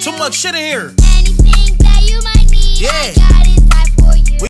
Too much shit in here.